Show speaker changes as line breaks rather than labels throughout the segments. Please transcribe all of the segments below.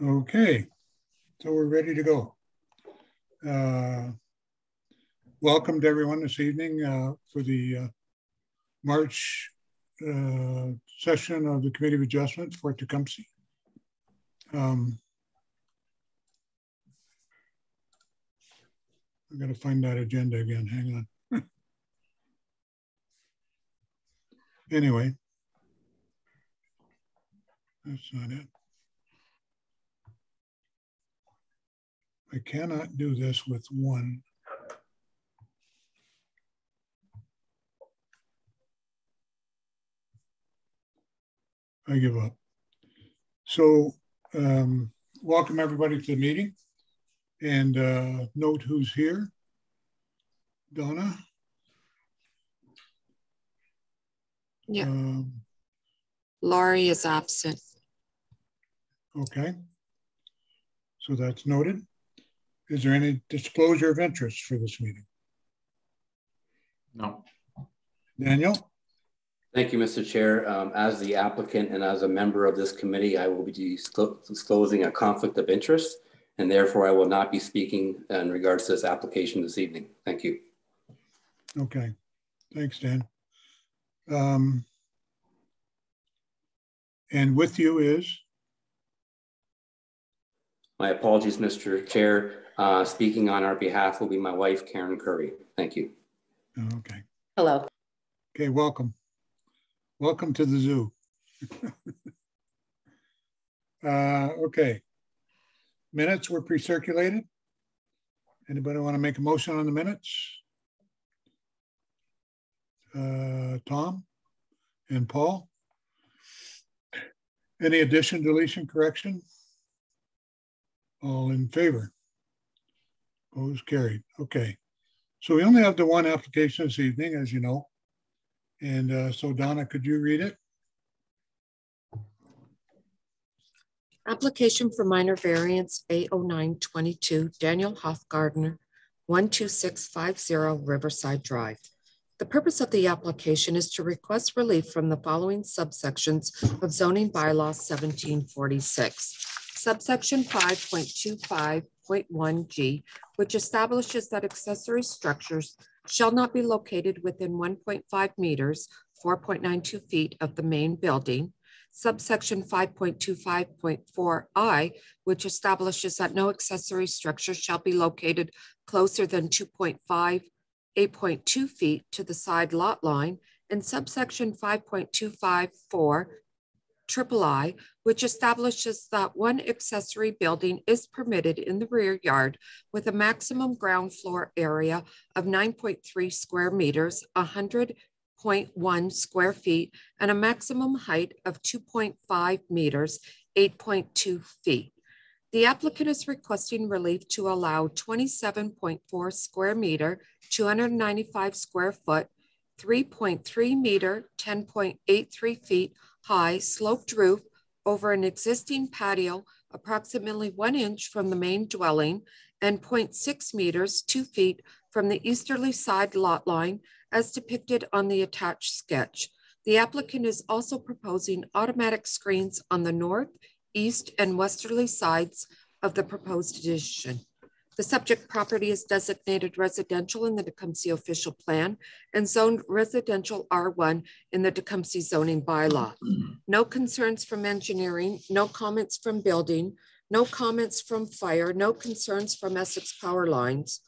Okay, so we're ready to go. Uh, welcome to everyone this evening uh, for the uh, March uh, session of the Committee of Adjustment for Tecumseh. Um, I'm going to find that agenda again. Hang on. anyway, that's not it. I cannot do this with one. I give up. So um, welcome everybody to the meeting and uh, note who's here. Donna?
Yeah. Um, Laurie is absent.
Okay. So that's noted. Is there any disclosure of interest for this meeting?
No.
Daniel?
Thank you, Mr. Chair. Um, as the applicant and as a member of this committee, I will be disclosing a conflict of interest, and therefore I will not be speaking in regards to this application this evening. Thank you.
Okay. Thanks, Dan. Um, and with you is?
My apologies, Mr. Chair. Uh, speaking on our behalf will be my wife, Karen Curry. Thank you.
Okay.
Hello.
Okay, welcome. Welcome to the zoo. uh, okay. Minutes were pre-circulated. Anybody want to make a motion on the minutes? Uh, Tom and Paul? Any addition, deletion, correction? All in favor? Opposed, carried. Okay. So we only have the one application this evening, as you know. And uh, so Donna, could you read it?
Application for minor variance A0922, Daniel Hofgardner, 12650 Riverside Drive. The purpose of the application is to request relief from the following subsections of zoning bylaw 1746. Subsection 5.25.1G which establishes that accessory structures shall not be located within 1.5 meters, 4.92 feet of the main building. Subsection 5.25.4i, which establishes that no accessory structure shall be located closer than 2.5, 8.2 feet to the side lot line. And subsection 5.254 triple I, which establishes that one accessory building is permitted in the rear yard with a maximum ground floor area of 9.3 square meters, 100.1 square feet, and a maximum height of 2.5 meters, 8.2 feet. The applicant is requesting relief to allow 27.4 square meter, 295 square foot, 3.3 meter, 10.83 feet high sloped roof over an existing patio approximately one inch from the main dwelling and 0.6 meters, two feet from the easterly side lot line as depicted on the attached sketch. The applicant is also proposing automatic screens on the north, east, and westerly sides of the proposed addition. The subject property is designated residential in the Tecumseh official plan and zoned residential R1 in the Tecumseh zoning bylaw. No concerns from engineering, no comments from building, no comments from fire, no concerns from Essex power lines.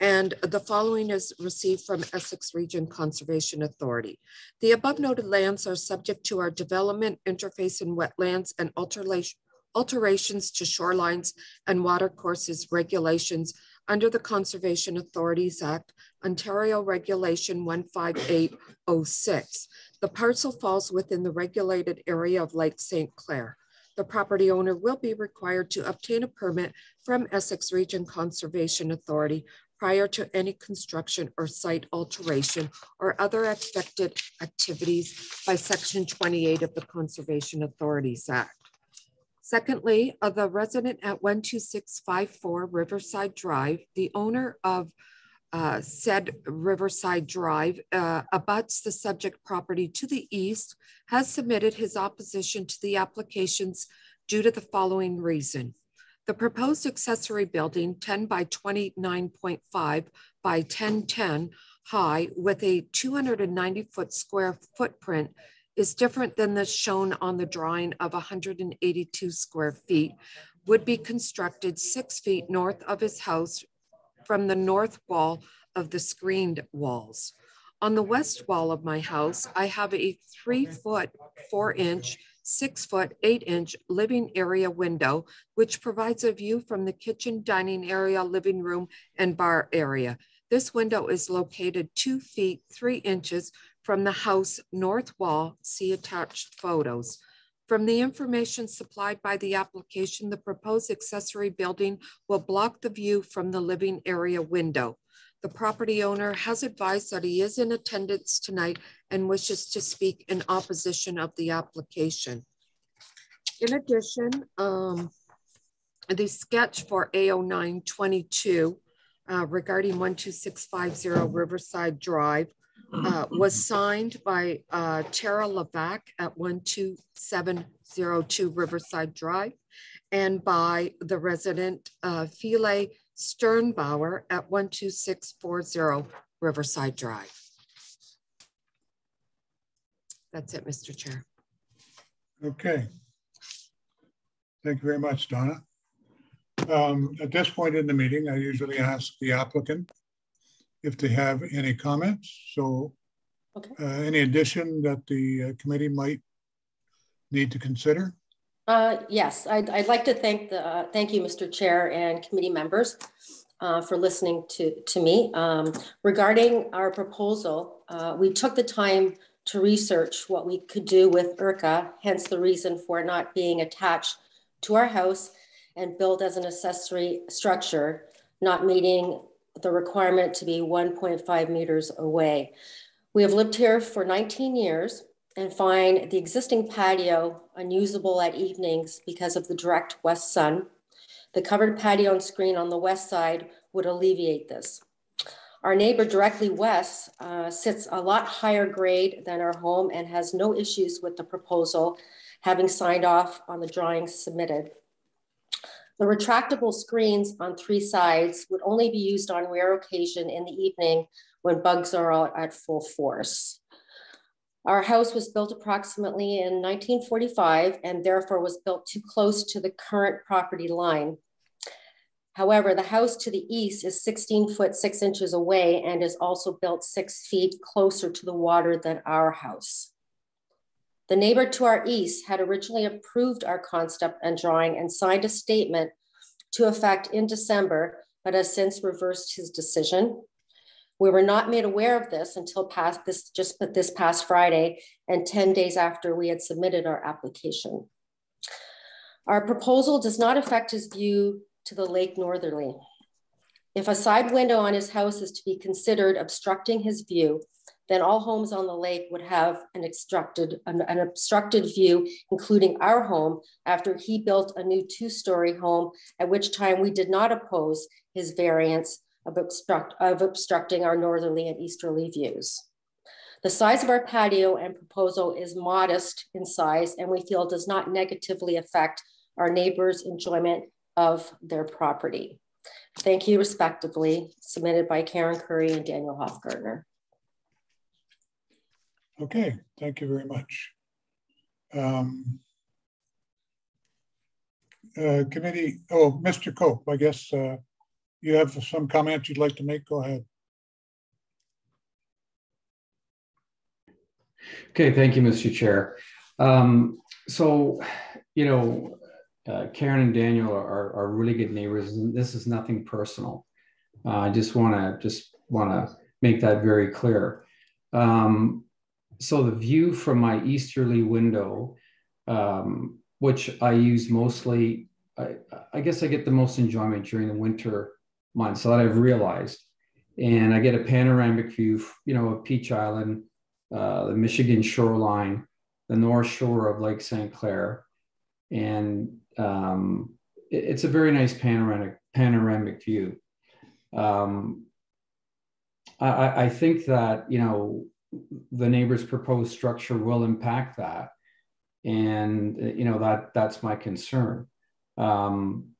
And the following is received from Essex Region Conservation Authority. The above noted lands are subject to our development, interface and wetlands and alteration alterations to shorelines and watercourses regulations under the Conservation Authorities Act, Ontario Regulation 15806. The parcel falls within the regulated area of Lake St. Clair. The property owner will be required to obtain a permit from Essex Region Conservation Authority prior to any construction or site alteration or other expected activities by Section 28 of the Conservation Authorities Act. Secondly, of the resident at 12654 Riverside Drive, the owner of uh, said Riverside Drive uh, abuts the subject property to the east, has submitted his opposition to the application's due to the following reason. The proposed accessory building 10 by 29.5 by 1010 high with a 290 foot square footprint is different than the shown on the drawing of 182 square feet, would be constructed six feet north of his house from the north wall of the screened walls. On the west wall of my house, I have a three foot, four inch six foot, eight inch living area window, which provides a view from the kitchen, dining area, living room, and bar area. This window is located two feet, three inches from the house north wall. See attached photos. From the information supplied by the application, the proposed accessory building will block the view from the living area window. The property owner has advised that he is in attendance tonight and wishes to speak in opposition of the application. In addition, um, the sketch for A0922 uh, regarding 12650 Riverside Drive uh, was signed by uh, Tara Lavac at 12702 Riverside Drive and by the resident uh, Philae Sternbauer at 12640 Riverside Drive. That's it, Mr. Chair.
Okay. Thank you very much, Donna. Um, at this point in the meeting, I usually ask the applicant if they have any comments. So okay. uh, any addition that the uh, committee might need to consider?
Uh, yes, I'd, I'd, like to thank the uh, thank you, Mr. Chair and committee members uh, for listening to, to me. Um, regarding our proposal, uh, we took the time to research what we could do with ERCA, hence the reason for not being attached to our house and built as an accessory structure, not meeting the requirement to be 1.5 meters away. We have lived here for 19 years and find the existing patio unusable at evenings because of the direct west sun. The covered patio and screen on the west side would alleviate this. Our neighbor directly west uh, sits a lot higher grade than our home and has no issues with the proposal, having signed off on the drawings submitted. The retractable screens on three sides would only be used on rare occasion in the evening when bugs are out at full force. Our house was built approximately in 1945 and therefore was built too close to the current property line. However, the house to the east is 16 foot six inches away and is also built six feet closer to the water than our house. The neighbor to our east had originally approved our concept and drawing and signed a statement to effect in December, but has since reversed his decision. We were not made aware of this until past this just this past Friday and 10 days after we had submitted our application. Our proposal does not affect his view to the lake northerly. If a side window on his house is to be considered obstructing his view, then all homes on the lake would have an obstructed, an, an obstructed view, including our home, after he built a new two-story home, at which time we did not oppose his variance of, obstruct, of obstructing our northerly and easterly views. The size of our patio and proposal is modest in size and we feel does not negatively affect our neighbors' enjoyment of their property. Thank you respectively, submitted by Karen Curry and Daniel Hofgartner.
Okay, thank you very much. Um, uh, committee, oh, Mr. Cope, I guess uh, you have some comments you'd like to make, go ahead.
Okay, thank you, Mr. Chair. Um, so, you know, uh, Karen and Daniel are, are really good neighbors, and this is nothing personal. Uh, I just want to just want to make that very clear. Um, so the view from my easterly window, um, which I use mostly, I, I guess I get the most enjoyment during the winter months that I've realized. And I get a panoramic view, you know, of Peach Island, uh, the Michigan shoreline, the north shore of Lake St. Clair. And um, it, it's a very nice panoramic, panoramic view. Um, I, I think that, you know, the neighbor's proposed structure will impact that. and you know that that's my concern. Um,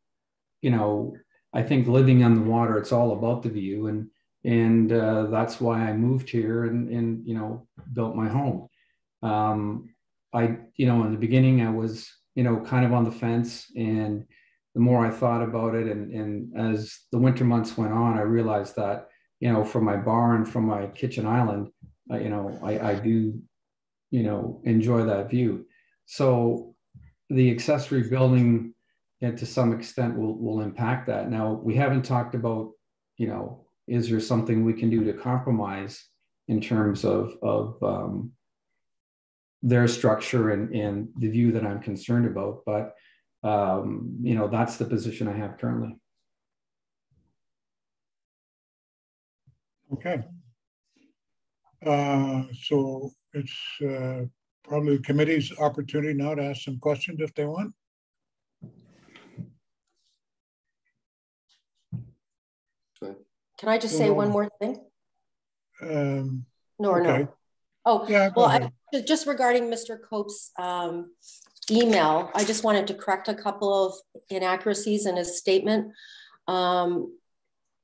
you know, I think living on the water, it's all about the view, and and uh, that's why I moved here and and you know built my home. Um, I you know in the beginning I was you know kind of on the fence, and the more I thought about it, and and as the winter months went on, I realized that you know from my barn, from my kitchen island, uh, you know I, I do you know enjoy that view. So the accessory building and to some extent will will impact that. Now we haven't talked about, you know, is there something we can do to compromise in terms of of um, their structure and and the view that I'm concerned about, but um, you know that's the position I have currently.
Okay. Uh, so it's uh, probably the committee's opportunity now to ask some questions if they want.
Can I just say one more thing?
Um,
No or
okay.
no? Oh,
Yeah,
well. I, just regarding Mr. Cope's um, email, I just wanted to correct a couple of inaccuracies in his statement. Um,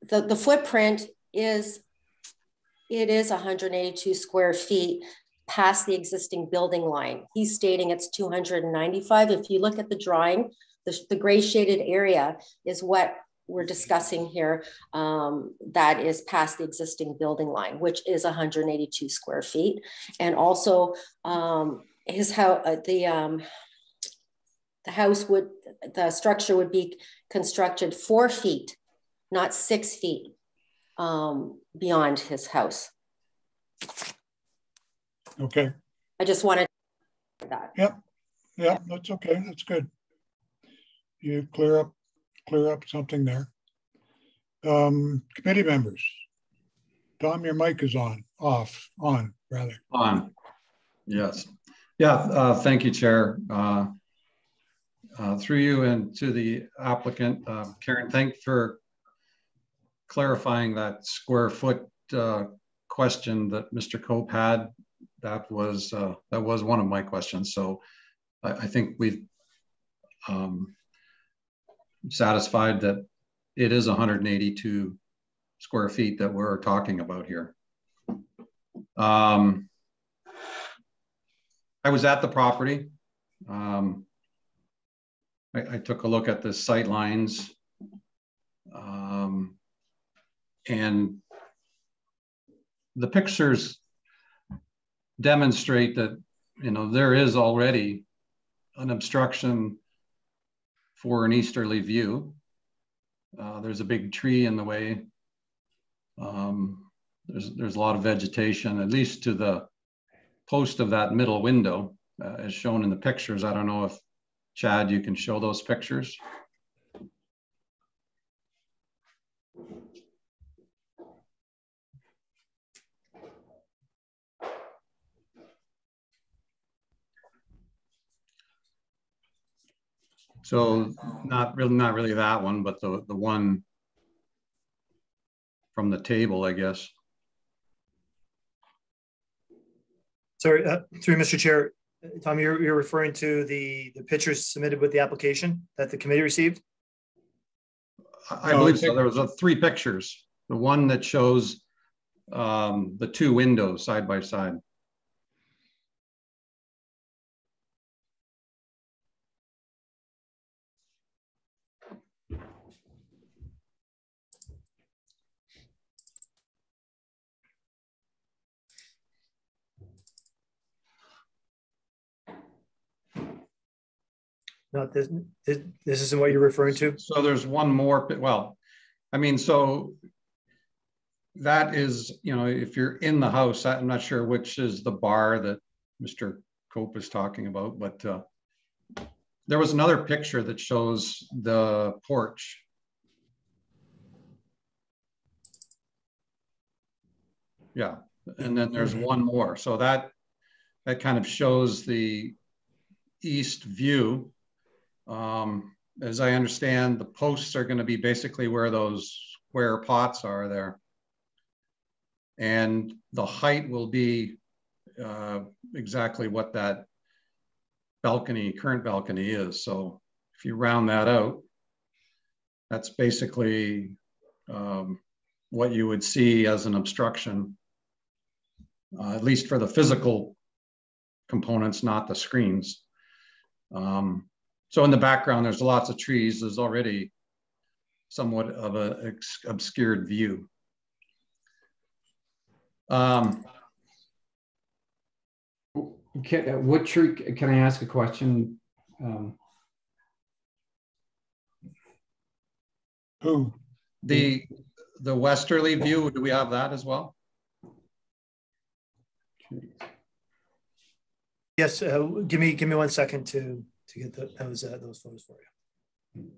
the, the footprint is, it is 182 square feet past the existing building line. He's stating it's 295. If you look at the drawing, the, the gray shaded area is what we're discussing here um, that is past the existing building line, which is 182 square feet. And also um, his house, uh, the, um, the house would, the structure would be constructed four feet, not six feet um, beyond his house.
Okay.
I just wanted that.
Yep. Yeah, that's okay. That's good. You clear up, clear up something there. Um, committee members. Tom, your mic is on, off, on, rather.
On. Yes. Yeah, uh, thank you, Chair. Uh, uh, through you and to the applicant, uh, Karen, thank for clarifying that square foot uh, question that Mr. Cope had. That was uh, that was one of my questions. So I, I think we've um, satisfied that it is 182 square feet that we're talking about here. Um, I was at the property. Um, I, I, took a look at the sight lines um, and the pictures demonstrate that you know there is already an obstruction for an easterly view. Uh, there's a big tree in the way. Um, there's there's a lot of vegetation, at least to the post of that middle window, uh, as shown in the pictures. I don't know if Chad, you can show those pictures. So not really, not really that one, but the, the one from the table, I guess.
Sorry, uh, through Mr. Chair, Tom, you're, you're referring to the, the pictures submitted with the application that the committee received?
I, I believe so. There was a, three pictures. The one that shows um, the two windows side by side.
Not this, this, this isn't what you're referring to?
So there's one more, well, I mean, so that is, you know, if you're in the house, I'm not sure which is the bar that Mr. Cope is talking about, but uh, there was another picture that shows the porch. Yeah, and then there's one more. So that that kind of shows the east view um, as I understand, the posts are going to be basically where those square pots are there. And the height will be uh, exactly what that balcony, current balcony is. So if you round that out, that's basically um, what you would see as an obstruction, uh, at least for the physical components, not the screens. Um, so in the background, there's lots of trees. There's already somewhat of an obscured view. Um,
can, what tree, can I ask a question? Um,
Who?
the the westerly view, do we have that as well?
Yes, uh, give me give me one second to to get the, those uh, those photos for you.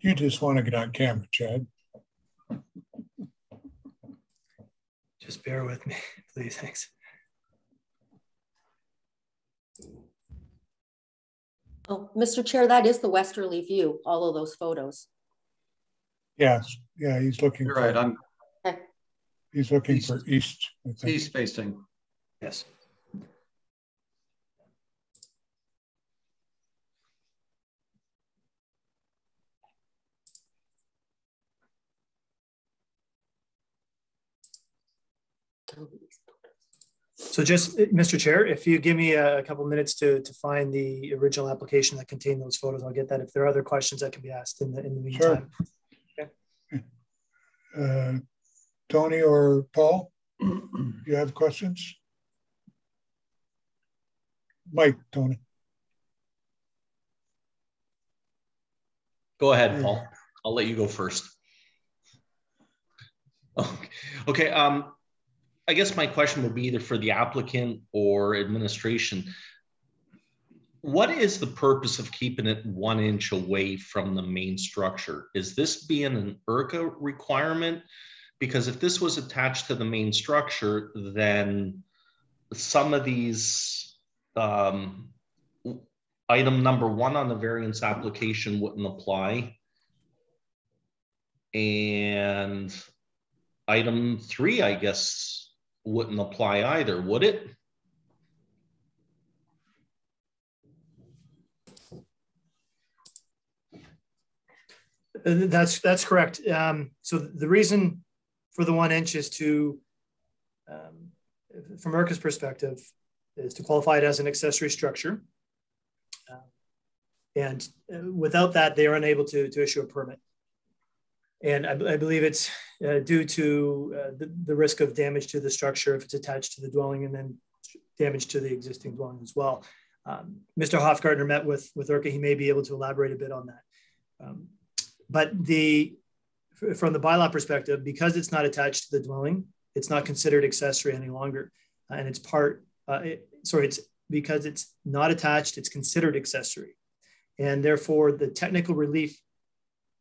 You just want to get on camera, Chad.
Just bear with me, please. Thanks.
Oh, Mr. Chair, that is the westerly view, all of those photos.
Yes, yeah, he's looking.
You're
for,
right. I'm
He's looking
East.
for east. I think.
east facing.
Yes. So just, uh, Mr. Chair, if you give me a couple minutes to, to find the original application that contained those photos, I'll get that. If there are other questions that can be asked in the, in the
Sure.
meantime.
Uh, Tony or Paul, you have questions? Mike, Tony.
Go ahead, Paul. I'll let you go first. Okay, okay. Um, I guess my question would be either for the applicant or administration. What is the purpose of keeping it one inch away from the main structure? Is this being an ERCA requirement? Because if this was attached to the main structure, then some of these um, item number one on the variance application wouldn't apply. And item three, I guess, wouldn't apply either, would it?
Uh, That's, that's correct. Um, so the reason for the one inch is to, um, from ERCA's perspective, is to qualify it as an accessory structure. Uh, And uh, without that, they are unable to, to issue a permit. And I, I believe it's uh, due to uh, the, the risk of damage to the structure if it's attached to the dwelling and then damage to the existing dwelling as well. Um, Mr. Hofgartner met with, with ERCA. He may be able to elaborate a bit on that. Um, but the from the bylaw perspective, because it's not attached to the dwelling, it's not considered accessory any longer, uh, and it's part. Uh, it, sorry, it's because it's not attached, it's considered accessory, and therefore the technical relief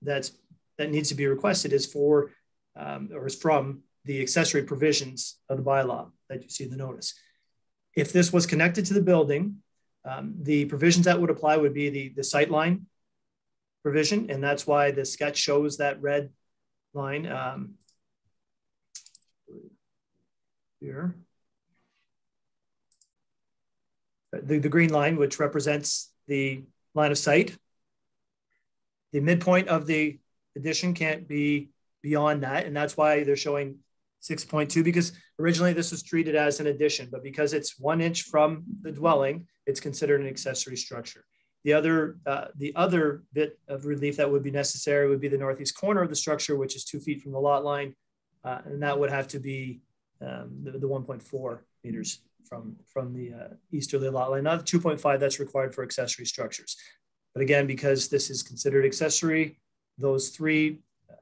that's that needs to be requested is for um, or is from the accessory provisions of the bylaw that you see in the notice. If this was connected to the building, um, the provisions that would apply would be the the sight line provision, and that's why the sketch shows that red line um, here. The, the green line, which represents the line of sight. The midpoint of the addition can't be beyond that, and that's why they're showing 6.2 because originally this was treated as an addition, but because it's one inch from the dwelling, it's considered an accessory structure. The other, uh, the other bit of relief that would be necessary would be the northeast corner of the structure, which is two feet from the lot line. Uh, and that would have to be um, the, the 1.4 meters from, from the uh, easterly lot line, not 2.5 that's required for accessory structures. But again, because this is considered accessory, those three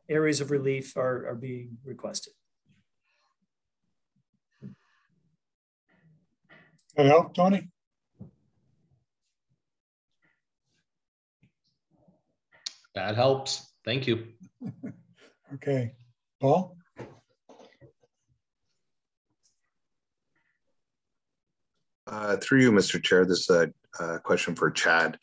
areas of relief are, are being requested.
That help, Tony?
That helps. Thank you.
Okay. Paul?
Uh, through you, Mr. Chair, this is a question for Chad.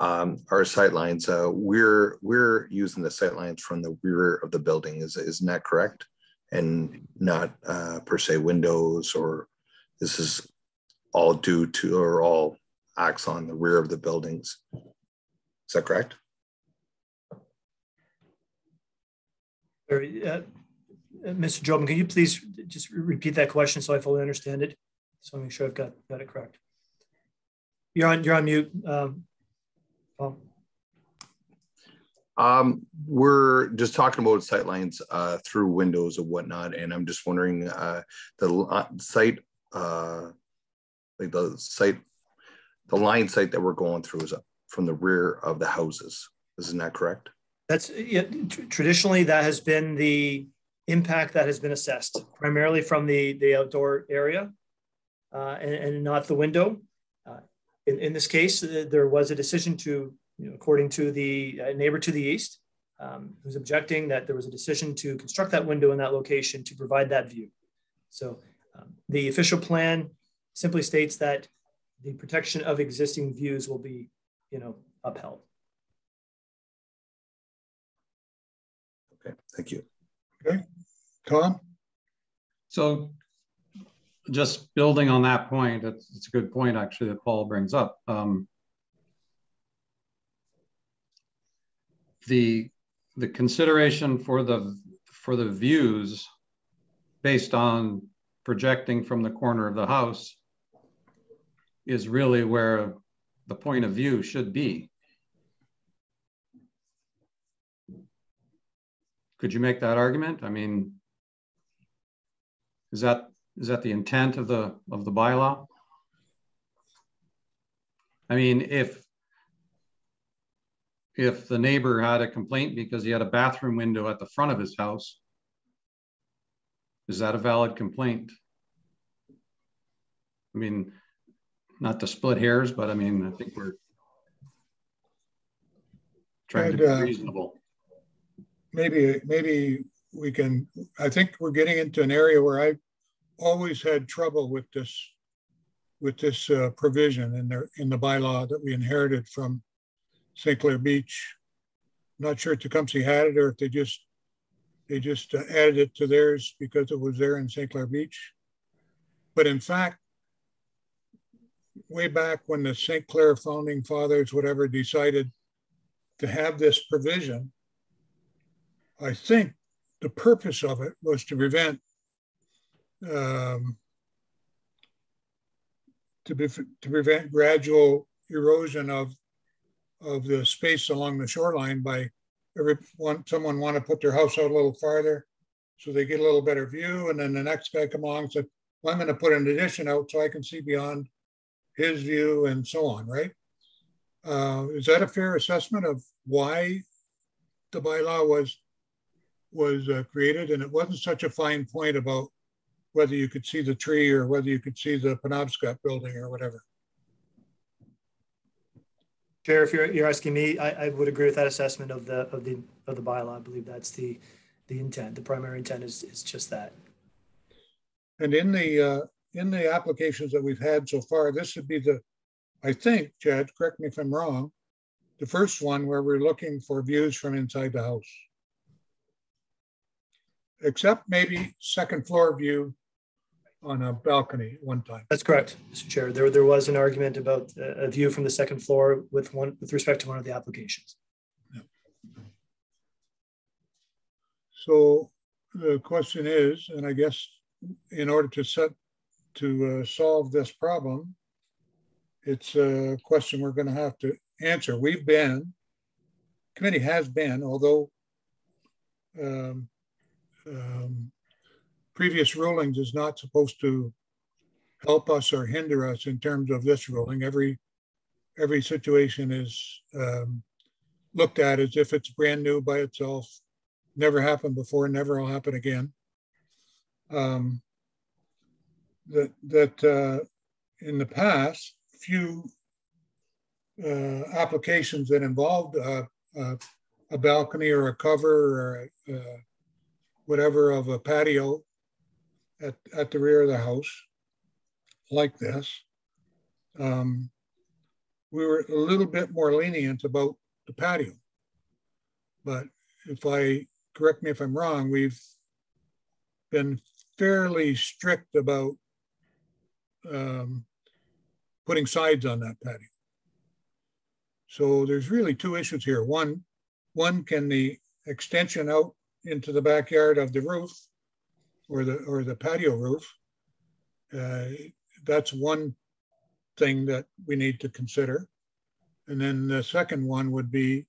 Um, our sight lines, uh, we're we're using the sight lines from the rear of the building. Is isn't that correct? And not uh, per se windows, or this is all due to or all acts on the rear of the buildings. Is that correct?
Very, uh, Mr. Jobin, can you please just repeat that question so I fully understand it? So I make sure I've got, got it correct. You're on, you're on mute, um, Paul.
Um, we're just talking about sightlines uh, through windows and whatnot, and I'm just wondering uh, the site, uh, like the site, the line site that we're going through is from the rear of the houses. Isn't that correct?
That's yeah, traditionally that has been the impact that has been assessed primarily from the the outdoor area uh, and, and, not the window. In, in, this case, uh, there was a decision to, you know, according to the uh, neighbor to the east, um, who's objecting that there was a decision to construct that window in that location to provide that view. So um, the official plan simply states that the protection of existing views will be, you know, upheld.
Okay, thank you.
Okay, Tom?
So just building on that point, it's, it's, a good point actually that Paul brings up. Um, the the consideration for the for the views based on projecting from the corner of the house is really where the point of view should be. Could you make that argument? I mean, is that is that the intent of the of the bylaw? I mean, if if the neighbor had a complaint because he had a bathroom window at the front of his house, is that a valid complaint? I mean, not to split hairs, but I mean, I think we're trying and, to be uh, reasonable.
Maybe, maybe we can, I think we're getting into an area where I always had trouble with this with this uh, provision in the in the bylaw that we inherited from St. Clair Beach. I'm not sure if Tecumseh had it or if they just they just uh, added it to theirs because it was there in St. Clair Beach. But in fact, way back when the St. Clair founding fathers, whatever, decided to have this provision, I think the purpose of it was to prevent um, to, be, to prevent gradual erosion of, of the space along the shoreline by every one, someone want to put their house out a little farther so they get a little better view. And then the next guy come along and said, well, I'm going to put an addition out so I can see beyond his view and so on, right? Uh, is that a fair assessment of why the bylaw was was uh, created? And it wasn't such a fine point about whether you could see the tree or whether you could see the Penobscot building or whatever.
Chair, if you're, you're asking me, I, I would agree with that assessment of the of the of the bylaw. I believe that's the the intent. The primary intent is is just that.
And in the uh, in the applications that we've had so far, this would be the, I think, Chad, correct me if I'm wrong, the first one where we're looking for views from inside the house except maybe second floor view on a balcony at one time.
That's correct, Mr. Chair. There, there was an argument about a view from the second floor with one with respect to one of the applications. Yeah.
So the question is, and I guess in order to set to uh, solve this problem, it's a question we're going to have to answer. We've been, committee has been, although um, um, previous rulings is not supposed to help us or hinder us in terms of this ruling. Every every situation is um, looked at as if it's brand new by itself, never happened before, never will happen again. Um, that that uh, in the past, few uh, applications that involved uh, a balcony or a cover or a, uh, whatever of a patio at, at the rear of the house like this um, we were a little bit more lenient about the patio. But if I, correct me if I'm wrong, we've been fairly strict about um, putting sides on that patio. So there's really two issues here. One, one can the extension out into the backyard of the roof or the or the patio roof. Uh, that's one thing that we need to consider. And then the second one would be,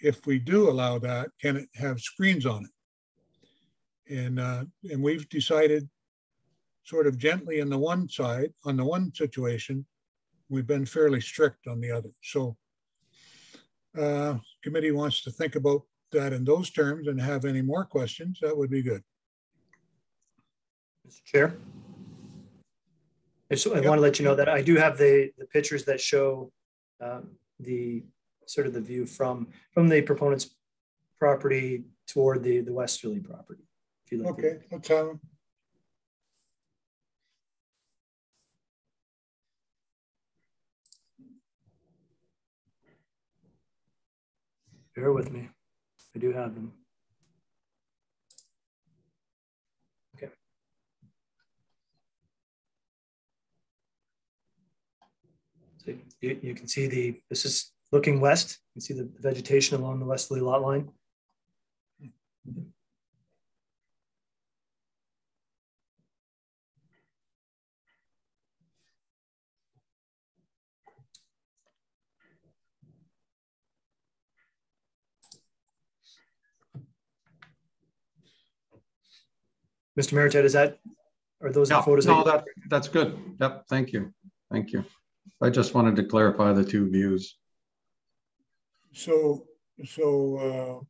if we do allow that, can it have screens on it? And uh, and we've decided sort of gently on the one side, on the one situation, we've been fairly strict on the other. So uh, committee wants to think about that in those terms and have any more questions, that would be good.
Mr. Chair. I, just, I yep. want to let you know that I do have the, the pictures that show um, the sort of the view from from the proponent's property toward the, the westerly property.
If you okay, let's have them.
Bear with me. Do have them. Okay. So you, you can see the, this is looking west. You can see the vegetation along the westerly lot line. Mr. Meritet, is that, are those
yeah,
the photos?
No, that, that's good. Yep, thank you. Thank you. I just wanted to clarify the two views.
So, so uh,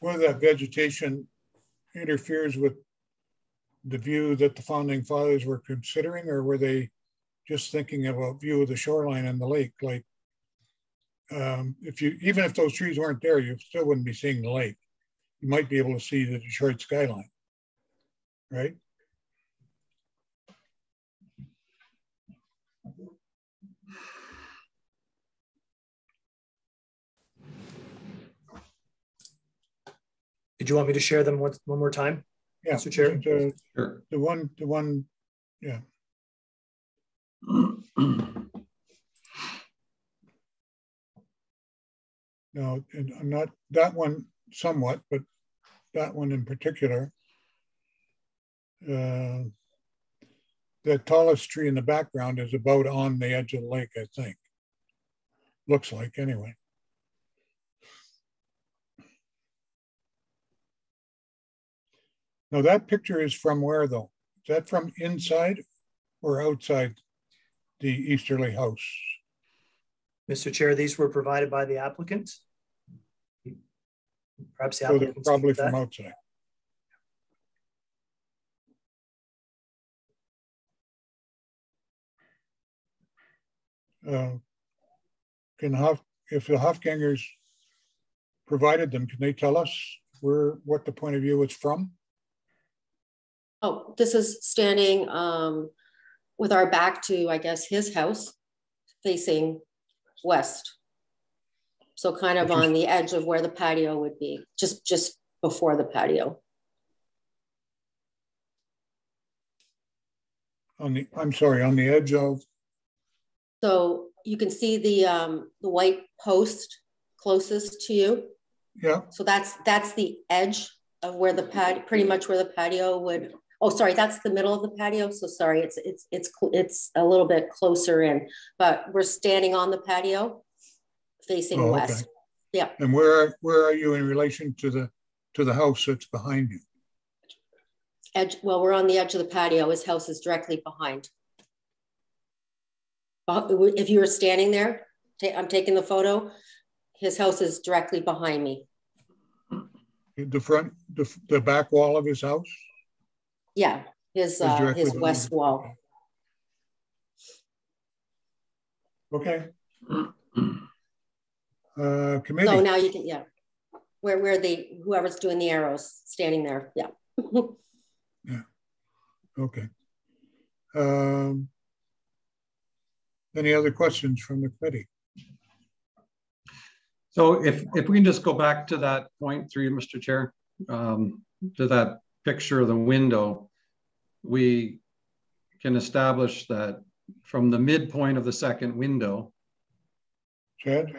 whether that vegetation interferes with the view that the founding fathers were considering, or were they just thinking of a view of the shoreline and the lake? Like, um, if you even if those trees weren't there, you still wouldn't be seeing the lake. You might be able to see the Detroit skyline right?
Did you want me to share them one, one more time?
Yeah,
Mr. Chair.
The, sure. the one, the one, yeah. no, and I'm not that one somewhat, but that one in particular uh, the tallest tree in the background is about on the edge of the lake, I think. Looks like, anyway. Now that picture is from where though? Is that from inside or outside the easterly house?
Mr. Chair, these were provided by the applicant. Perhaps the
so applicant probably from outside. Uh, can if the Hofgangers provided them, can they tell us where what the point of view is from?
Oh, this is standing um, with our back to, I guess, his house, facing west. So kind of on the edge of where the patio would be, just just before the patio.
On the, I'm sorry, on the edge of
so you can see the um, the white post closest to you.
Yeah.
So that's that's the edge of where the pad, pretty much where the patio would. Oh, sorry, that's the middle of the patio. So sorry, it's it's it's it's a little bit closer in, but we're standing on the patio, facing oh, west. Okay. Yeah.
And where where are you in relation to the to the house that's behind you?
Edge. Well, we're on the edge of the patio. His house is directly behind if you were standing there, I'm taking the photo, his house is directly behind me.
The front, the, the back wall of his house?
Yeah, his uh, his west wall.
Okay. Uh, committee.
So now you can, yeah. Where where the whoever's doing the arrows standing there, yeah.
yeah. Okay. Um, Any other questions from the committee?
So if, if we can just go back to that point through, Mr. Chair, um, to that picture of the window, we can establish that from the midpoint of the second window.
Chad?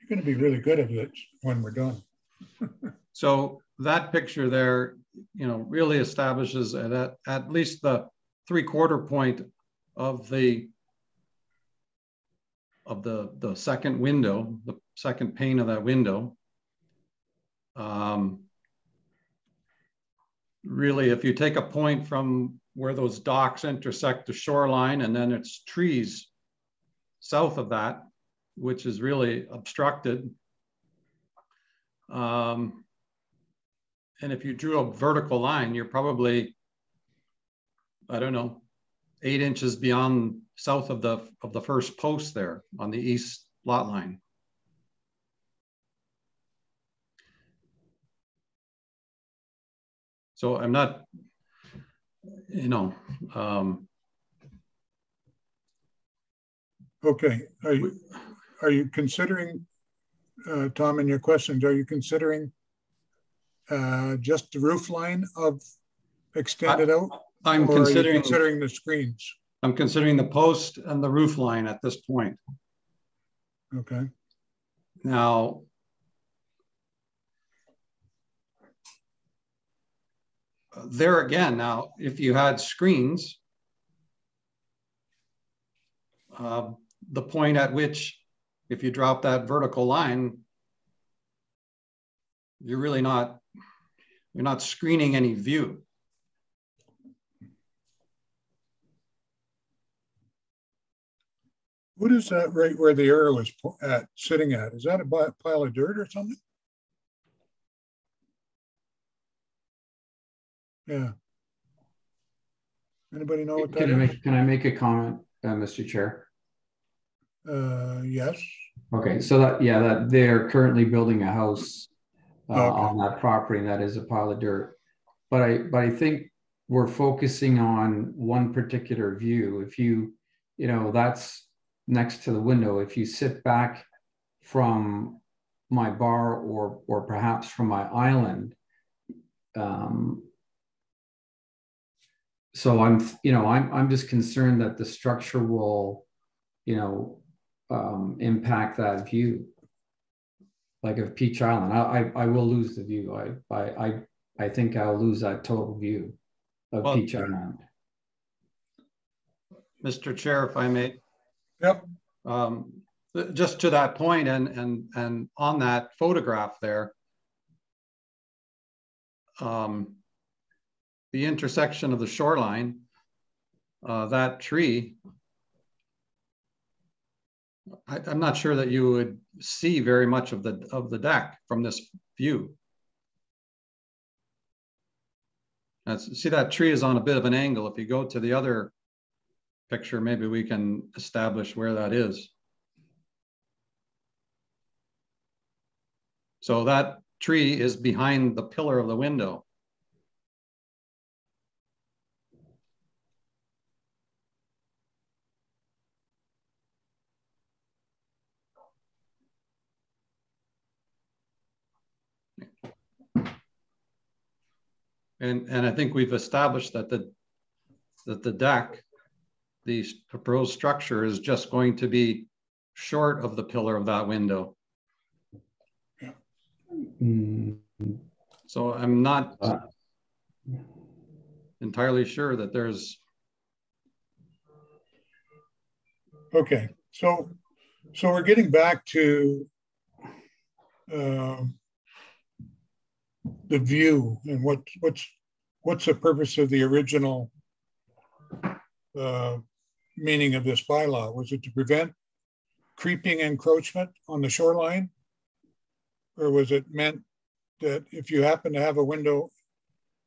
You're going to be really good at it when we're done.
So that picture there, you know, really establishes at, at least the three quarter point of the of the, the second window, the second pane of that window. Um, really, if you take a point from where those docks intersect the shoreline and then it's trees south of that, which is really obstructed. Um, and if you drew a vertical line, you're probably, I don't know, eight inches beyond south of the of the first post there on the east lot line. So I'm not, you know. Um,
okay, are you are you considering, uh, Tom, in your questions, are you considering uh, just the roof line of extended I, out?
I'm considering
considering the screens.
I'm considering the post and the roof line at this point.
Okay.
Now, there again, now, if you had screens, uh, the point at which, if you drop that vertical line, you're really not, you're not screening any view.
What is that right where the arrow is at, sitting at? Is that a pile of dirt or something? Yeah. Anybody know what that
can
is?
I make, can I make a comment, uh, Mr. Chair?
Uh, yes.
Okay, so that, yeah, that they're currently building a house uh, okay. on that property and that is a pile of dirt. But I, but I think we're focusing on one particular view. If you, you know, that's next to the window, if you sit back from my bar or or perhaps from my island, um, so I'm you know I'm I'm just concerned that the structure will, you know, um, impact that view. Like of Peach Island, I, I I will lose the view. I I I I think I'll lose that total view of well, Peach Island.
Mr. Chair, if I may,
Yep.
Um, just to that point and, and, and on that photograph there, um, the intersection of the shoreline, uh, that tree, I, am not sure that you would see very much of the, of the deck from this view. That's, see that tree is on a bit of an angle. If you go to the other picture, maybe we can establish where that is. So that tree is behind the pillar of the window. And, and I think we've established that the that the deck the proposed structure is just going to be short of the pillar of that window. So I'm not uh. entirely sure that there's.
Okay, so so we're getting back to uh, the view and what what's what's the purpose of the original uh, meaning of this bylaw? Was it to prevent creeping encroachment on the shoreline? Or was it meant that if you happen to have a window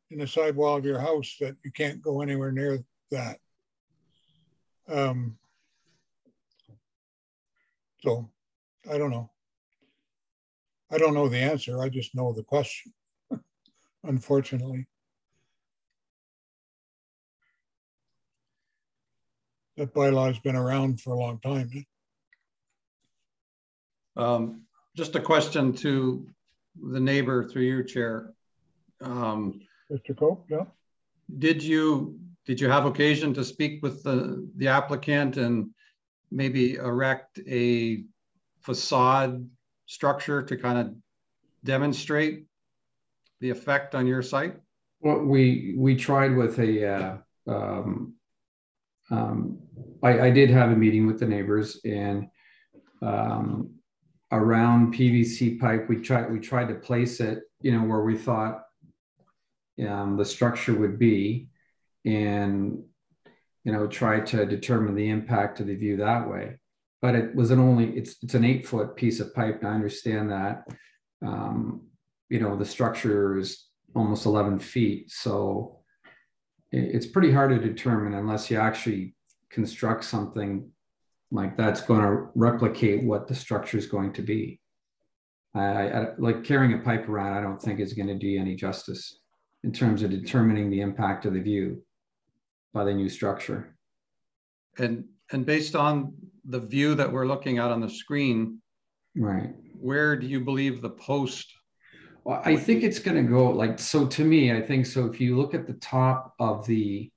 in the side wall of your house that you can't go anywhere near that? Um, so I don't know. I don't know the answer. I just know the question, unfortunately. That bylaw's been around for a long time.
Um, just a question to the neighbor through your chair. Um,
Mr. Cope, yeah.
Did you did you have occasion to speak with the, the applicant and maybe erect a facade structure to kind of demonstrate the effect on your site?
Well, we we tried with a. Uh, um, um, I, I did have a meeting with the neighbors and um, around PVC pipe. We tried we tried to place it, you know, where we thought um, the structure would be, and you know, try to determine the impact of the view that way. But it was an only it's it's an eight foot piece of pipe. And I understand that. Um, you know, the structure is almost 11 feet, so it's pretty hard to determine unless you actually construct something like that's going to replicate what the structure is going to be. I, I, like carrying a pipe around, I don't think is going to do any justice in terms of determining the impact of the view by the new structure.
And and based on the view that we're looking at on the screen,
right?
Where do you believe the post?
Well, I think it's going to go like so. To me, I think so. If you look at the top of the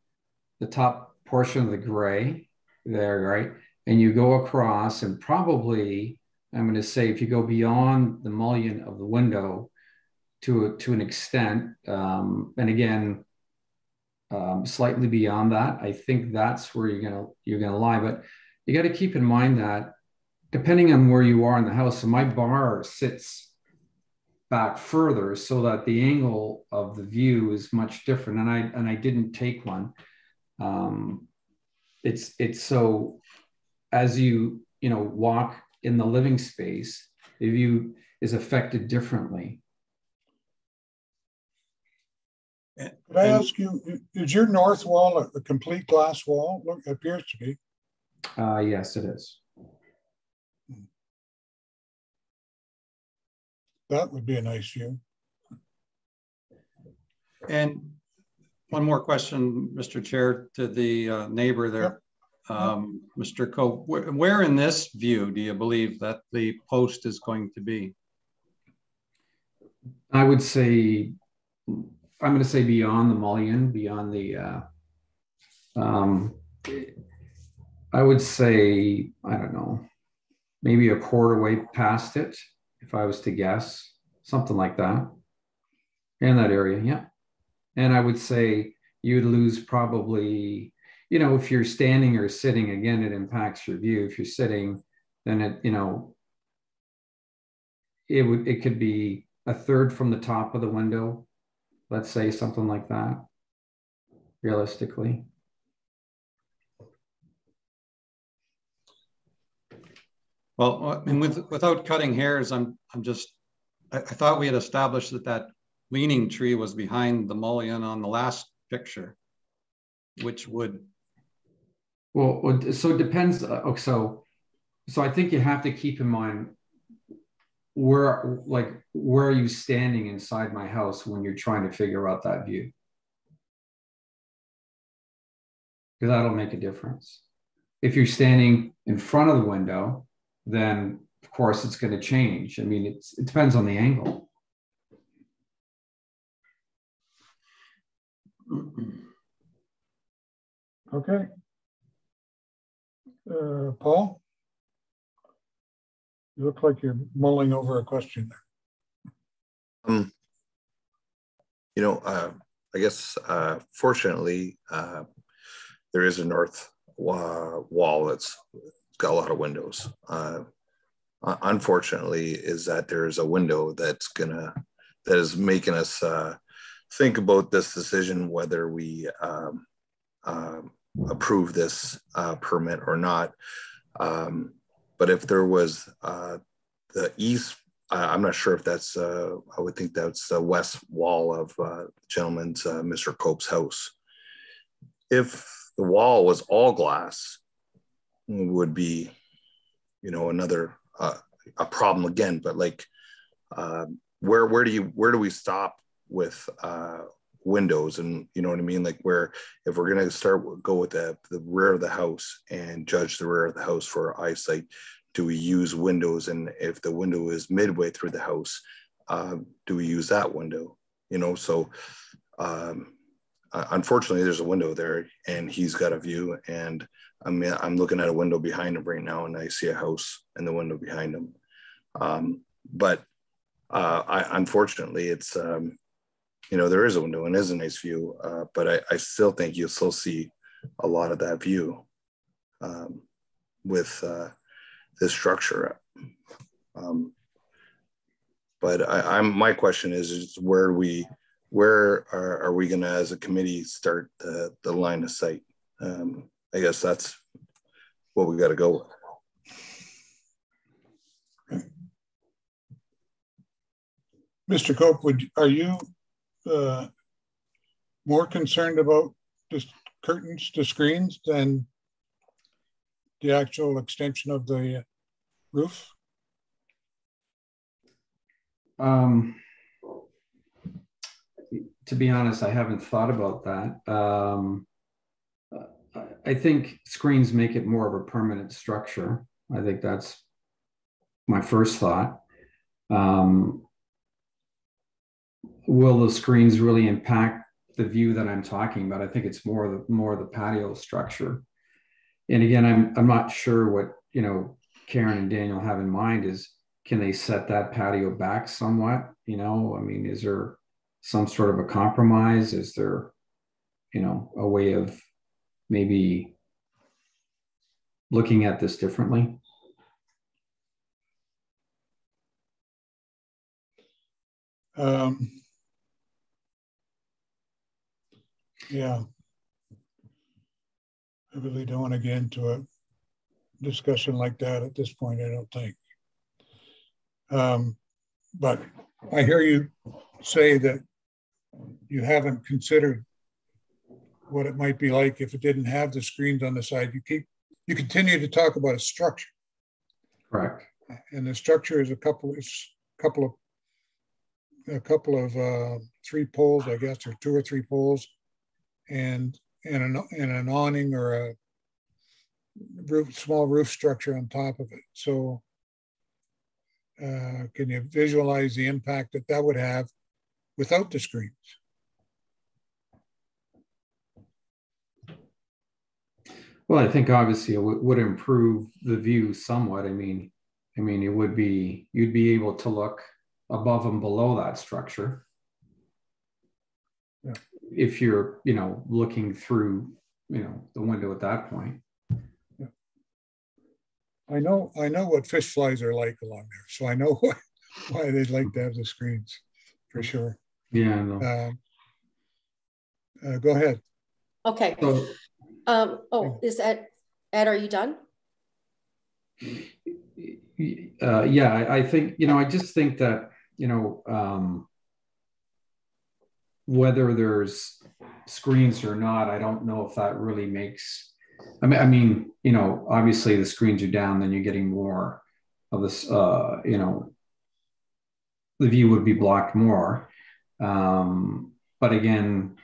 the top portion of the gray there, right? and you go across and probably i'm going to say if you go beyond the mullion of the window to a, to an extent um, and again um, slightly beyond that i think that's where you're going to you're going to lie but you got to keep in mind that depending on where you are in the house so my bar sits back further so that the angle of the view is much different. And i and i didn't take one. Um, it's it's so as you you know walk in the living space the view is affected differently.
Could i ask you is your north wall a, a complete glass wall? Look it appears to be.
Uh yes it is
that would be a nice view
and one more question mr chair to the uh, neighbor there yep um, Mr. Cope, where, where in this view do you believe that the post is going to be?
I would say, I'm going to say beyond the mullion, beyond the, uh, um, I would say, I don't know, maybe a quarter way past it, if I was to guess, something like that. In that area, yeah. And I would say you'd lose probably you know, if you're standing or sitting, again, it impacts your view. If you're sitting, then it, you know, it would it could be a third from the top of the window, let's say something like that, realistically.
Well, and with without cutting hairs, I'm I'm just I, I thought we had established that that leaning tree was behind the mullion on the last picture, which would
well, so it depends. Uh, so, so I think you have to keep in mind where, like, where are you standing inside my house when you're trying to figure out that view? Because that'll make a difference. If you're standing in front of the window, then of course it's going to change. I mean, it's, it depends on the angle.
Okay. Uh, Paul? You look like you're mulling over a question there.
Um, you know, uh, I guess uh, fortunately, uh, there is a north wall that's got a lot of windows. Uh, unfortunately, is that there is a window that's gonna that is making us uh, think about this decision whether we um, um, approve this uh, permit or not. Um, but if there was uh, the east, I'm not sure if that's, uh, I would think that's the west wall of uh, gentleman's, uh, Mr. Cope's house. If the wall was all glass, would be, you know, another, uh, a problem again, but like, um, where where do you where do we stop with uh, windows and you know what I mean? Like where if we're gonna start go with the the rear of the house and judge the rear of the house for eyesight, do we use windows? And if the window is midway through the house, uh, do we use that window? You know, so um, unfortunately, there's a window there, and he's got a view, and I'm I'm looking at a window behind him right now, and I see a house in the window behind him. Um, but uh, I, unfortunately, it's um, you know there is a window and is a nice view, uh, but I, I, still think you'll still see a lot of that view um, with uh, this structure. Um, but I, am my question is, is where we where are, are we going to as a committee start the, the line of sight? I guess that's what we got to go
with. Mr. Cope, would are you uh, more concerned about just curtains to screens than the actual extension of the roof?
Um, to be honest, I haven't thought about that. Um, I think screens make it more of a permanent structure. I think that's my first thought. Um, will the screens really impact the view that I'm talking about? I think it's more the more the patio structure. And again, I'm I'm not sure what you know Karen and Daniel have in mind is can they set that patio back somewhat? You know, I mean, is there some sort of a compromise? Is there, you know, a way of maybe looking at this differently?
Um, Yeah. I really don't want to get into a discussion like that at this point, I don't think. Um, but I hear you say that you haven't considered what it might be like if it didn't have the screens on the side. You keep you continue to talk about a structure.
Correct.
And the structure is a couple is a couple of a couple of uh, three poles, I guess, or two or three poles and and an, and an awning or a roof, small roof structure on top of it. So uh, can you visualize the impact that that would have without the screens?
Well, I think obviously it would improve the view somewhat. I mean, I mean, it would be you'd be able to look above and below that structure. If you're you know looking through you know the window at that point.
Yeah. i know i know what fish flies are like along there so i know why, why they'd like to have the screens for sure.
Yeah
um, uh, go ahead.
Okay. So, um, oh is Ed, ed are you done
uh, yeah I, I think you know i just think that you know um, whether there's screens or not, I don't know if that really makes. I mean, I mean, you know, obviously the screens are down, then you're getting more of this. Uh, you know, the view would be blocked more. Um, but again,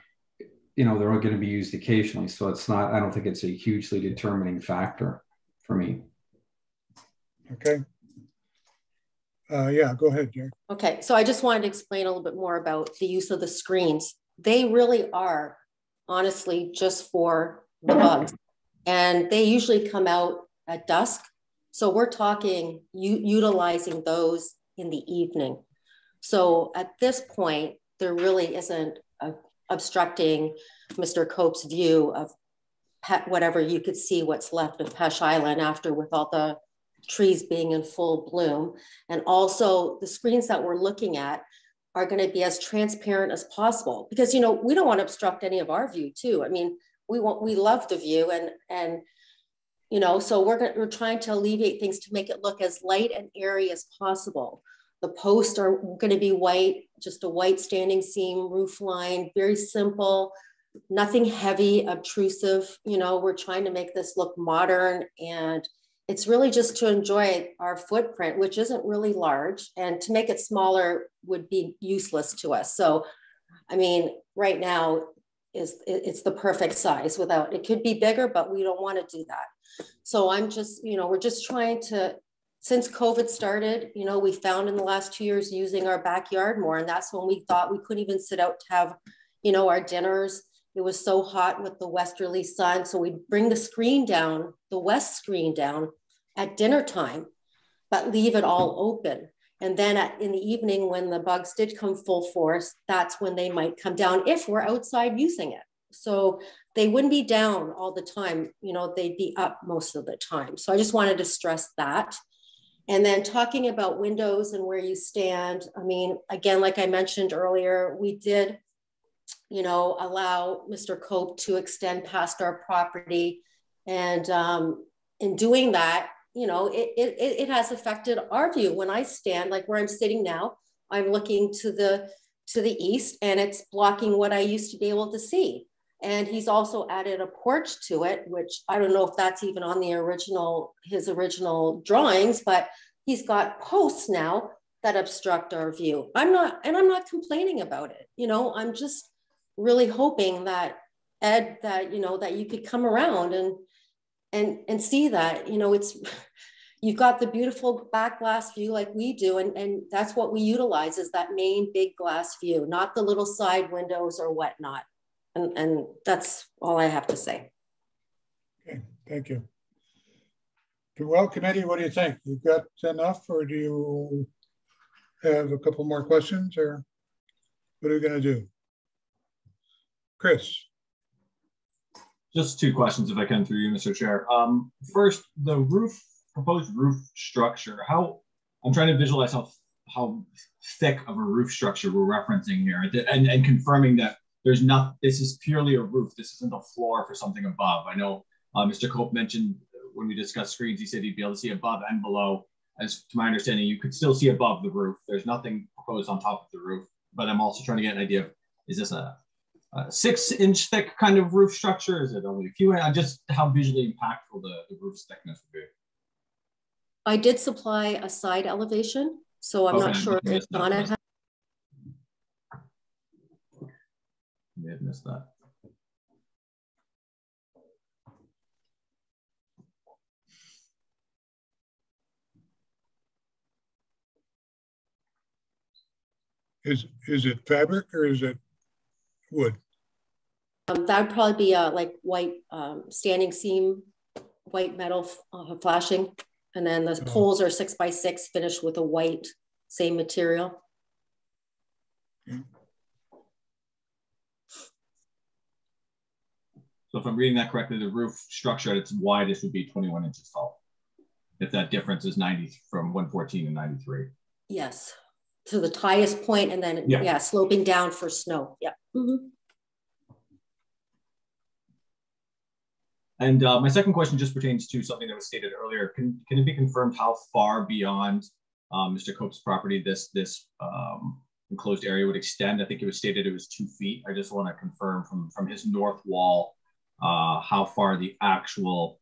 you know, they're going to be used occasionally, so it's not. I don't think it's a hugely determining factor for me.
Okay. Uh, yeah, go ahead, Jerry.
Okay, so I just wanted to explain a little bit more about the use of the screens. They really are, honestly, just for the bugs. And they usually come out at dusk. So we're talking utilizing those in the evening. So at this point, there really isn't a, obstructing Mr. Cope's view of whatever you could see what's left of Peach Island after with all the trees being in full bloom. And also the screens that we're looking at are going to be as transparent as possible because, you know, we don't want to obstruct any of our view too. I mean, we want, we love the view and, and, you know, so we're, we're trying to alleviate things to make it look as light and airy as possible. The posts are going to be white, just a white standing seam roof line, very simple, nothing heavy, obtrusive. You know, we're trying to make this look modern and it's really just to enjoy our footprint, which isn't really large, and to make it smaller would be useless to us. So, I mean, right now is it's the perfect size without it could be bigger, but we don't want to do that. So I'm just, you know, we're just trying to since COVID started, you know, we found in the last two years using our backyard more. And that's when we thought we couldn't even sit out to have, you know, our dinners. It was so hot with the westerly sun. So we'd bring the screen down, the west screen down at dinner time, but leave it all open. And then at, in the evening, when the bugs did come full force, that's when they might come down if we're outside using it. So they wouldn't be down all the time, you know, they'd be up most of the time. So I just wanted to stress that. And then talking about windows and where you stand, I mean, again, like I mentioned earlier, we did, you know, allow Mr. Cope to extend past our property. And um, in doing that, you know, it, it, it has affected our view. When I stand, like where I'm sitting now, I'm looking to the to the east and it's blocking what I used to be able to see. And he's also added a porch to it, which I don't know if that's even on the original, his original drawings, but he's got posts now that obstruct our view. I'm not, and I'm not complaining about it. You know, I'm just really hoping that Ed, that, you know, that you could come around and, and, and see that, you know, it's, you've got the beautiful back glass view like we do. And, and that's what we utilize is that main big glass view, not the little side windows or whatnot. And, and that's all I have to say.
Okay, thank you. Well, committee, what do you think? You've got enough or do you have a couple more questions or what are we gonna do? Chris.
Just two questions if I can through you, Mr. Chair. Um, first, the roof, proposed roof structure, how, I'm trying to visualize how, how thick of a roof structure we're referencing here and, and confirming that there's not, this is purely a roof. This isn't a floor for something above. I know uh, Mr. Cope mentioned when we discussed screens, he said he'd be able to see above and below. As to my understanding, you could still see above the roof. There's nothing proposed on top of the roof, but I'm also trying to get an idea of, is this a, a six inch thick kind of roof structure? Is it only a few, just how visually impactful the, the roof's thickness would be?
I did supply a side elevation, so I'm okay. not sure if Donna has.
May have missed that.
Is is it fabric or is it wood?
Um, that would probably be a like white um, standing seam, white metal uh, flashing, and then the oh. poles are six by six finished with a white same material.
Yeah. So if I'm reading that correctly, the roof structure at its widest would be 21 inches tall. If that difference is 90 from 114 to 93.
Yes to the highest point and then yeah, yeah sloping down for snow. Yeah. Mm -hmm.
And uh, my second question just pertains to something that was stated earlier. Can, can it be confirmed how far beyond um, Mr. Cope's property this this um, enclosed area would extend? I think it was stated it was two feet. I just want to confirm from from his north wall uh, how far the actual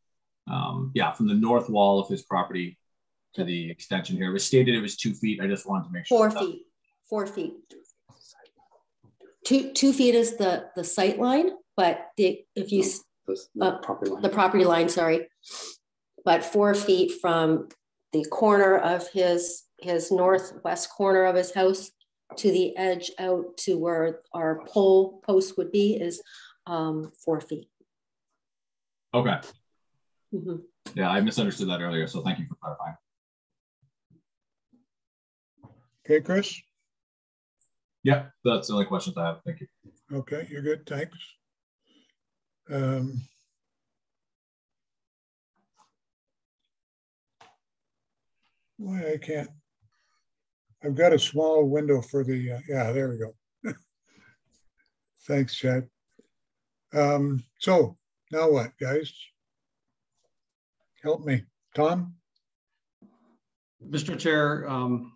um, yeah from the north wall of his property to the extension here. It was stated it was two feet. I just wanted to make
sure. Four feet, four feet. Two, two feet is the, the sight line, but the, if you,
no, the, uh, property line.
the property line, sorry, but four feet from the corner of his, his northwest corner of his house to the edge out to where our pole post would be is um, four feet.
Okay. Mm -hmm. Yeah, I misunderstood that earlier, so thank you for clarifying.
Okay, Chris?
Yeah, that's the only questions I have. Thank you.
Okay, you're good. Thanks. Um, why I can't. I've got a small window for the, uh, yeah, there we go. Thanks, Chad. Um, so now what, guys? Help me. Tom?
Mr. Chair, um,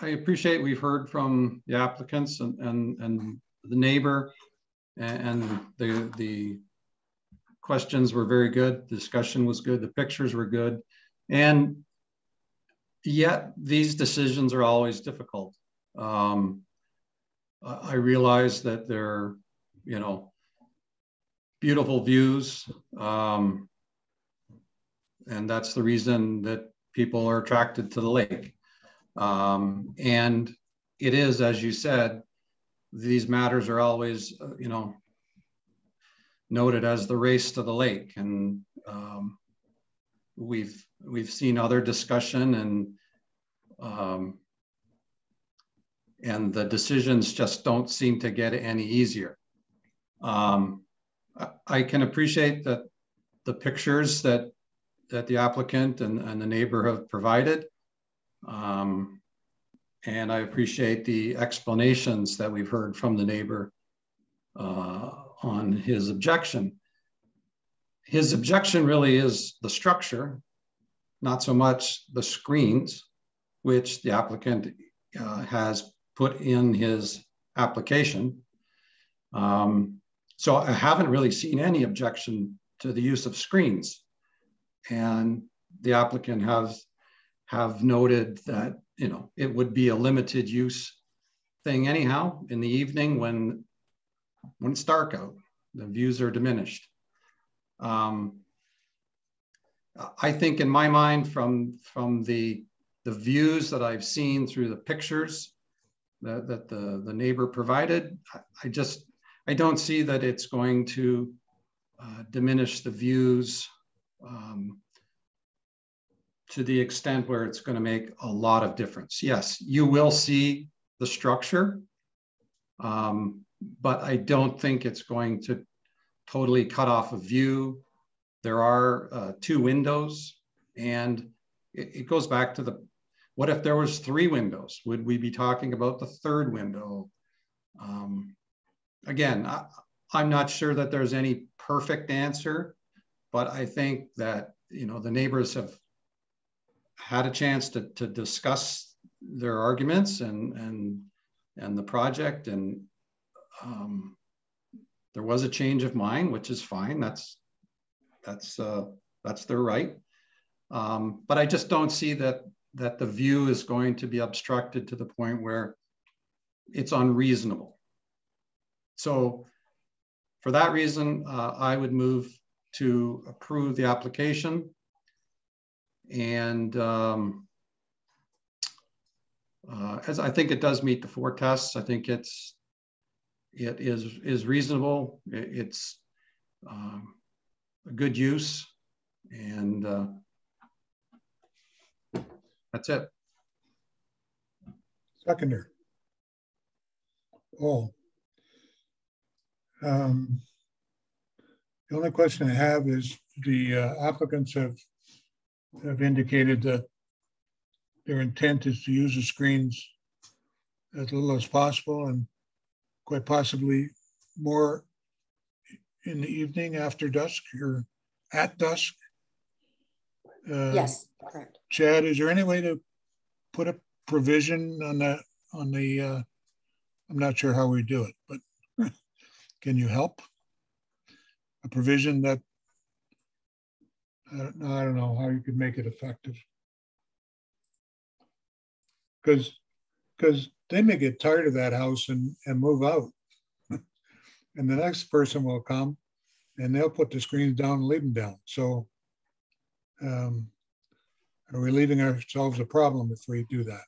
I appreciate we've heard from the applicants and, and, and the neighbor and the, the questions were very good. The discussion was good. The pictures were good. And yet these decisions are always difficult. Um, I realize that they're, you know, beautiful views. Um, and that's the reason that people are attracted to the lake. Um, and it is, as you said, these matters are always, uh, you know, noted as the race to the lake. And um, we've we've seen other discussion and um, and the decisions just don't seem to get any easier. Um, I can appreciate that the pictures that that the applicant and, and the neighbor have provided. Um, and I appreciate the explanations that we've heard from the neighbor uh, on his objection. His objection really is the structure, not so much the screens, which the applicant uh, has put in his application. Um, so I haven't really seen any objection to the use of screens. And the applicant has have noted that you know it would be a limited use thing anyhow in the evening when when it's dark out the views are diminished um, i think in my mind from from the the views that i've seen through the pictures that, that the the neighbor provided I, I just i don't see that it's going to uh, diminish the views um, to the extent where it's going to make a lot of difference. Yes, you will see the structure, um, but I don't think it's going to totally cut off a view. There are uh, two windows, and it, it, goes back to the what if there was three windows? Would we be talking about the third window? Um, again, I, I'm not sure that there's any perfect answer, but I think that you know the neighbors have had a chance to, to discuss their arguments and and and the project and um, there was a change of mind which is fine. That's that's uh, that's their right. Um, but i just don't see that that the view is going to be obstructed to the point where it's unreasonable so for that reason uh, i would move to approve the application and um, uh, as I think it does meet the four tests, I think it's it is is reasonable. It, it's um, a good use, and uh, that's it.
Seconder. Oh. Um, the only question I have is the uh, applicants have have indicated that their intent is to use the screens as little as possible and quite possibly more in the evening after dusk or at dusk.
Uh, yes, correct.
Chad, is there any way to put a provision on that on the? Uh, I'm not sure how we do it, but can you help? A provision that I don't, I don't know how you could make it effective. Because because they may get tired of that house and, and move out. and the next person will come and they'll put the screens down and leave them down. So um, are we leaving ourselves a problem if we do that?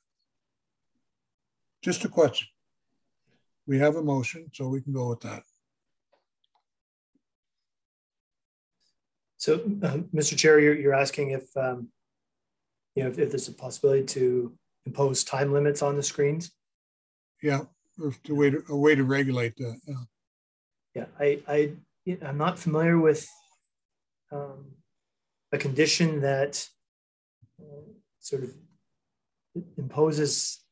Just a question. We have a motion, so we can go with that.
So, uh, Mr. Chair, you're, you're asking if, um, you know, if, if, there's a possibility to impose time limits on the screens?
Yeah, or a way to, a way to regulate that. Yeah,
yeah I, I, I'm not familiar with um, a condition that uh, sort of imposes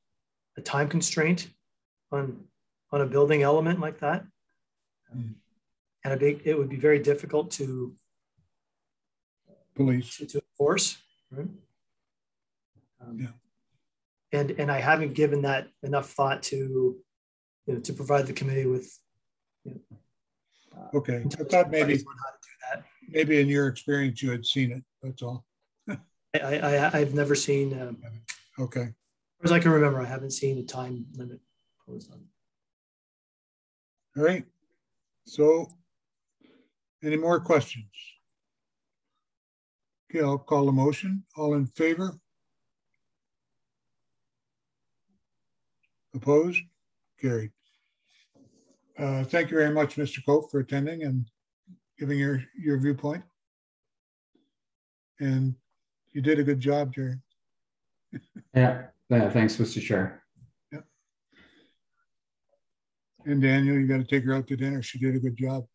a time constraint on on a building element like that. Mm. And big, it would be very difficult to
police
to, enforce. Right?
Um, yeah.
And and I haven't given that enough thought to you know to provide the committee with you know,
Okay, I thought maybe, maybe in your experience you had seen it, that's all.
I, I, I've never seen, um,
Okay,
as I can remember, I haven't seen a time limit posed on.
all right. So any more questions? Okay, I'll call the motion. All in favor? Opposed? Carried. Uh, Thank you very much, Mr. Cope, for attending and giving your, your viewpoint. And you did a good job, Jerry.
Yeah, yeah, thanks, Mr. Chair.
And Daniel, you got to take her out to dinner. She did a good job.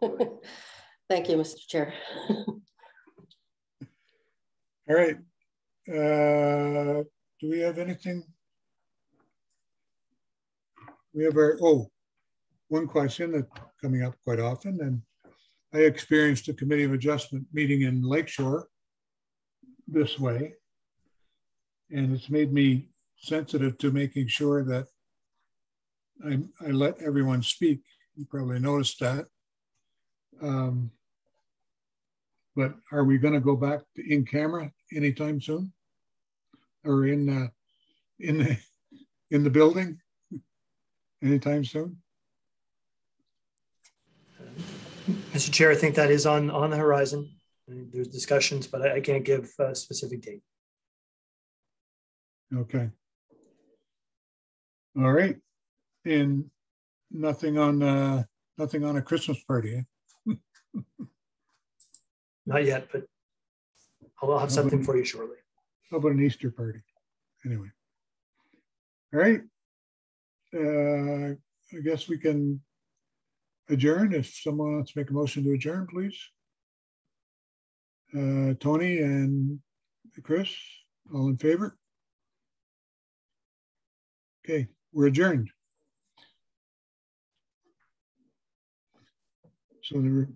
Thank you, Mr. Chair.
All right. Uh, do we have anything? We have our, oh, one question that's coming up quite often. And I experienced a committee of adjustment meeting in Lakeshore this way. And it's made me sensitive to making sure that I, I let everyone speak. You probably noticed that. Um, but are we going to go back to in camera anytime soon, or in uh, in the in the building anytime soon?
Mr. Chair, I think that is on, on the horizon. There's discussions, but I, I can't give a specific date.
Okay. All right, and nothing on uh, nothing on a Christmas party. Eh?
Not yet, but I'll have something for you shortly.
How about an Easter party? Anyway. All right. Uh, I guess we can adjourn. If someone wants to make a motion to adjourn, please. Uh, Tony and Chris, all in favor? Okay, we're adjourned. So the